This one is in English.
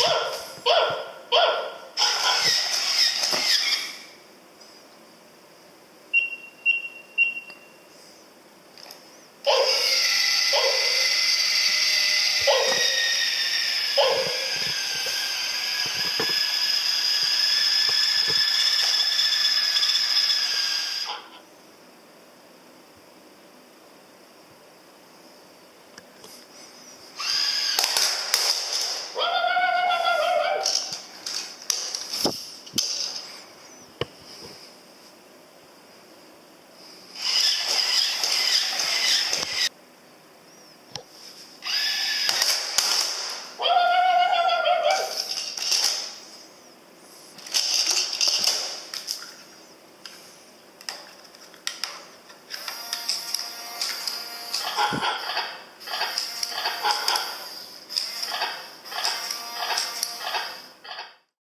Oh!